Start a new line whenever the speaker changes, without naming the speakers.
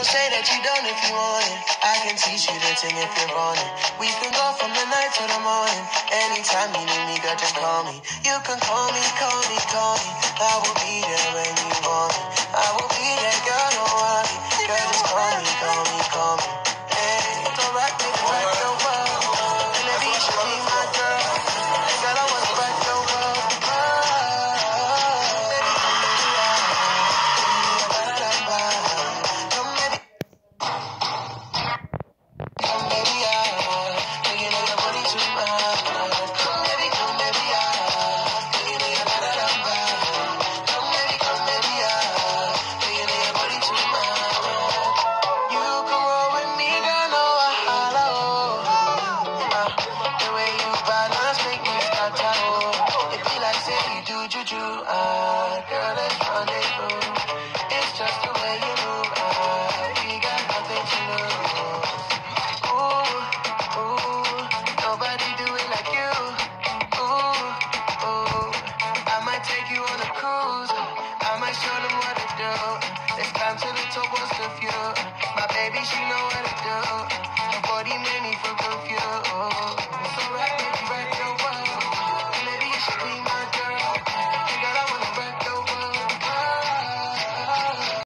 gotta say that you don't if you want it. I can teach you the thing if you're on it. We can go from the night to the morning. Anytime you need me, girl, just call me. You can call me, call me, call me. I will be there when you want me. I will be there, girl, don't worry. Girl, just call me, call me, call me. Show them what to do. It's time to the top, what's the view? My baby, she know what to do.